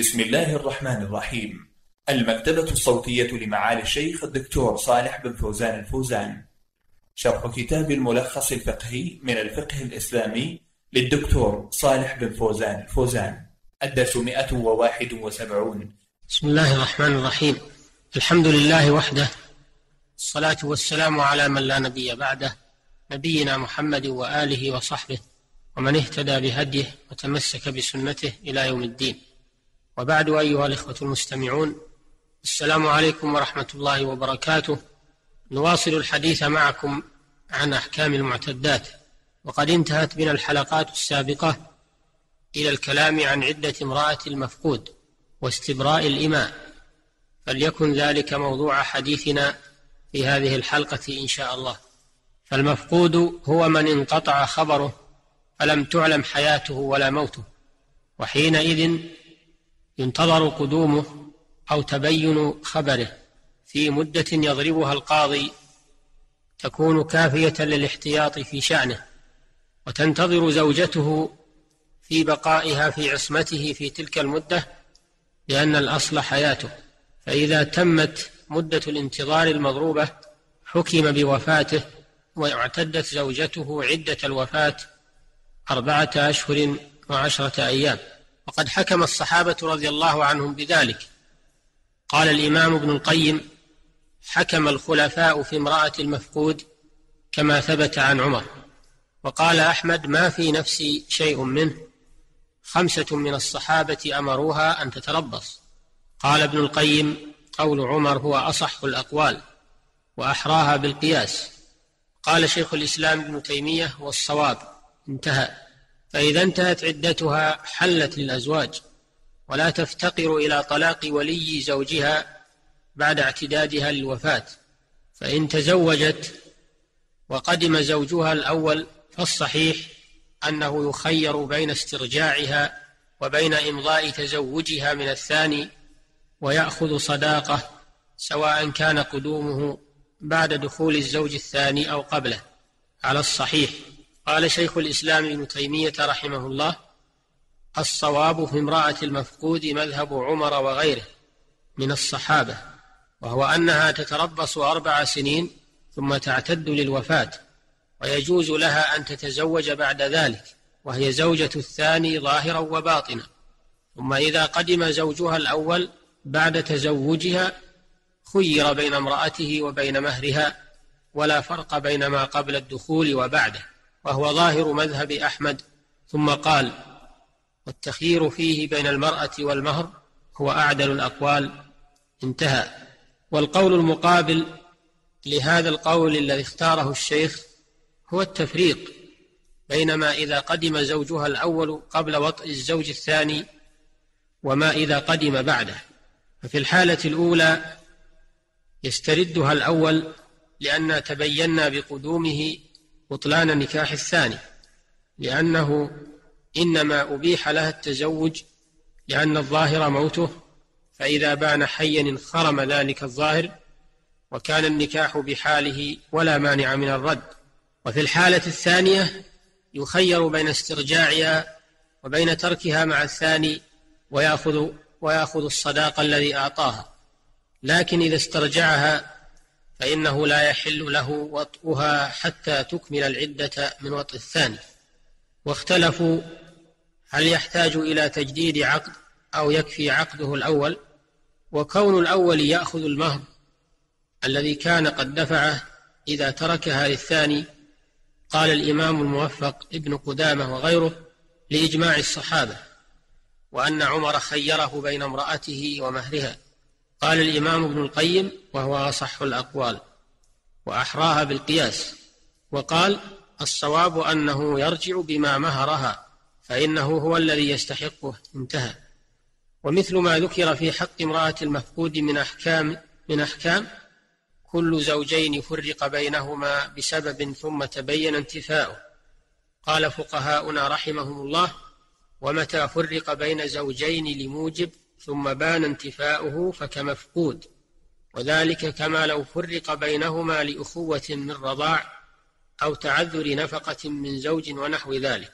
بسم الله الرحمن الرحيم. المكتبة الصوتية لمعالي الشيخ الدكتور صالح بن فوزان الفوزان. شرح كتاب الملخص الفقهي من الفقه الإسلامي للدكتور صالح بن فوزان الفوزان. الدرس 171 بسم الله الرحمن الرحيم. الحمد لله وحده. الصلاة والسلام على من لا نبي بعده. نبينا محمد وآله وصحبه ومن اهتدى بهديه وتمسك بسنته إلى يوم الدين. وبعد أيها الإخوة المستمعون السلام عليكم ورحمة الله وبركاته. نواصل الحديث معكم عن أحكام المعتدات وقد انتهت بنا الحلقات السابقة إلى الكلام عن عدة امرأة المفقود واستبراء الإماء. فليكن ذلك موضوع حديثنا في هذه الحلقة إن شاء الله. فالمفقود هو من انقطع خبره فلم تعلم حياته ولا موته. وحينئذ ينتظر قدومه أو تبين خبره في مدة يضربها القاضي تكون كافية للاحتياط في شأنه وتنتظر زوجته في بقائها في عصمته في تلك المدة لأن الأصل حياته. فإذا تمت مدة الانتظار المضروبة حكم بوفاته واعتدت زوجته عدة الوفاة أربعة أشهر وعشرة أيام. وقد حكم الصحابة رضي الله عنهم بذلك. قال الإمام ابن القيم حكم الخلفاء في امرأة المفقود كما ثبت عن عمر. وقال أحمد ما في نفسي شيء منه. خمسة من الصحابة أمروها أن تتربص. قال ابن القيم قول عمر هو أصح الأقوال وأحراها بالقياس. قال شيخ الإسلام ابن تيمية والصواب انتهى. فإذا انتهت عدتها حلت للأزواج ولا تفتقر إلى طلاق ولي زوجها بعد اعتدادها للوفاة. فإن تزوجت وقدم زوجها الأول فالصحيح أنه يخير بين استرجاعها وبين إمضاء تزوجها من الثاني ويأخذ صداقة سواء كان قدومه بعد دخول الزوج الثاني أو قبله. على الصحيح. قال شيخ الإسلام ابن تيمية رحمه الله الصواب في امرأة المفقود مذهب عمر وغيره من الصحابة وهو أنها تتربص أربع سنين ثم تعتد للوفاة ويجوز لها أن تتزوج بعد ذلك وهي زوجة الثاني ظاهرا وباطنا ثم إذا قدم زوجها الأول بعد تزوجها خير بين امرأته وبين مهرها ولا فرق بين ما قبل الدخول وبعده. وهو ظاهر مذهب أحمد ثم قال والتخيير فيه بين المرأة والمهر هو أعدل الأقوال. انتهى. والقول المقابل لهذا القول الذي اختاره الشيخ هو التفريق بينما إذا قدم زوجها الأول قبل وطئ الزوج الثاني وما إذا قدم بعده. ففي الحالة الأولى يستردها الأول لأن تبينا بقدومه بطلان نكاح الثاني لأنه إنما أبيح لها التزوج لأن الظاهر موته فإذا بان حيا انخرم ذلك الظاهر وكان النكاح بحاله ولا مانع من الرد. وفي الحالة الثانية يخير بين استرجاعها وبين تركها مع الثاني ويأخذ ويأخذ الصداق الذي أعطاها. لكن إذا استرجعها فإنه لا يحل له وطئها حتى تكمل العدة من وطئ الثاني. واختلفوا هل يحتاج إلى تجديد عقد أو يكفي عقده الأول. وكون الأول يأخذ المهر الذي كان قد دفعه إذا تركها للثاني قال الإمام الموفق ابن قدامة وغيره لإجماع الصحابة وأن عمر خيره بين امرأته ومهرها. قال الإمام ابن القيم وهو أصح الأقوال وأحراها بالقياس وقال الصواب أنه يرجع بما مهرها فإنه هو الذي يستحقه انتهى ومثل ما ذكر في حق امرأة المفقود من أحكام من أحكام كل زوجين فرق بينهما بسبب ثم تبين انتفاؤه قال فقهاؤنا رحمهم الله ومتى فرق بين زوجين لموجب ثم بان انتفاؤه فكمفقود وذلك كما لو فرق بينهما لأخوة من رضاع أو تعذر نفقة من زوج ونحو ذلك.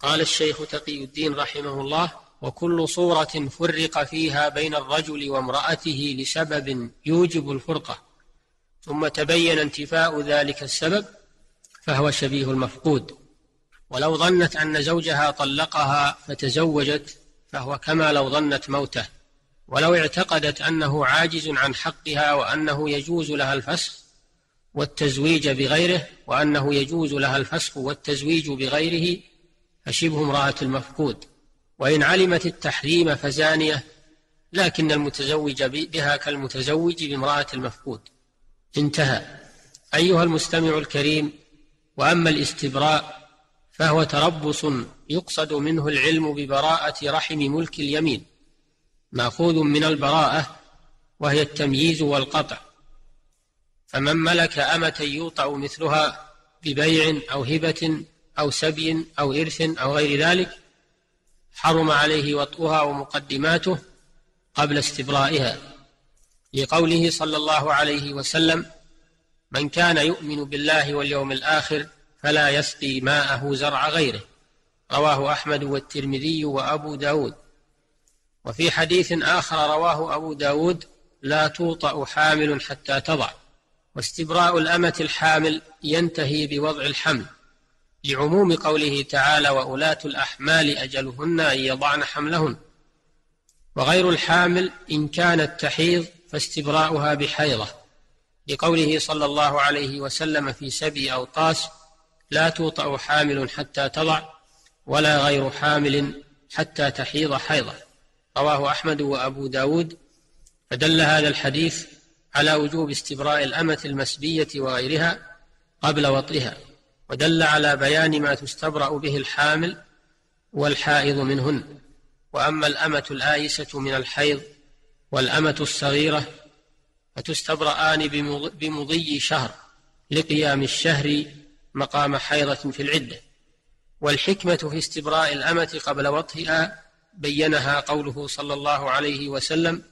قال الشيخ تقي الدين رحمه الله وكل صورة فرق فيها بين الرجل وامرأته لسبب يوجب الفرقة. ثم تبين انتفاء ذلك السبب فهو شبيه المفقود. ولو ظنت أن زوجها طلقها فتزوجت فهو كما لو ظنت موته ولو اعتقدت أنه عاجز عن حقها وأنه يجوز لها الفسخ والتزويج بغيره وأنه يجوز لها الفسخ والتزويج بغيره فشبه امرأة المفقود. وإن علمت التحريم فزانية لكن المتزوج بها كالمتزوج بامرأة المفقود. انتهى. أيها المستمع الكريم وأما الاستبراء فهو تربص يقصد منه العلم ببراءة رحم ملك اليمين مأخوذ من البراءة وهي التمييز والقطع. فمن ملك أمة يوطأ مثلها ببيع أو هبة أو سبي أو إرث أو غير ذلك حرم عليه وطئها ومقدماته قبل استبرائها. لقوله صلى الله عليه وسلم من كان يؤمن بالله واليوم الآخر فلا يسقي ماءه زرع غيره. رواه أحمد والترمذي وأبو داود. وفي حديث آخر رواه أبو داود لا توطأ حامل حتى تضع. واستبراء الأمة الحامل ينتهي بوضع الحمل. لعموم قوله تعالى وأولاة الأحمال أجلهن أن يضعن حملهن. وغير الحامل إن كانت تحيض فاستبراؤها بحيضة. لقوله صلى الله عليه وسلم في سبي أو طاس لا توطأ حامل حتى تضع ولا غير حامل حتى تحيض حيضة. رواه أحمد وأبو داود. فدل هذا الحديث على وجوب استبراء الأمة المسبية وغيرها قبل وطئها. ودل على بيان ما تستبرأ به الحامل والحائض منهن. وأما الأمة الآيسة من الحيض والأمة الصغيرة فتستبرآن بمضي شهر لقيام الشهر مقام حيضة في العدة والحكمة في استبراء الأمة قبل وطئها بينها قوله صلى الله عليه وسلم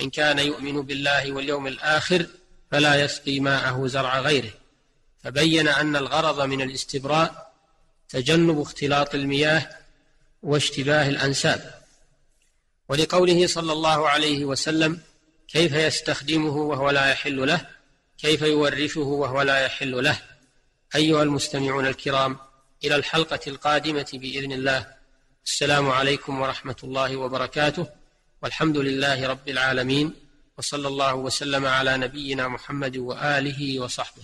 من كان يؤمن بالله واليوم الآخر فلا يسقي ماءه زرع غيره فبين أن الغرض من الاستبراء تجنب اختلاط المياه واشتباه الأنساب. ولقوله صلى الله عليه وسلم كيف يستخدمه وهو لا يحل له؟ كيف يورثه وهو لا يحل له؟ أيها المستمعون الكرام إلى الحلقة القادمة بإذن الله. السلام عليكم ورحمة الله وبركاته. والحمد لله رب العالمين وصلى الله وسلم على نبينا محمد وآله وصحبه.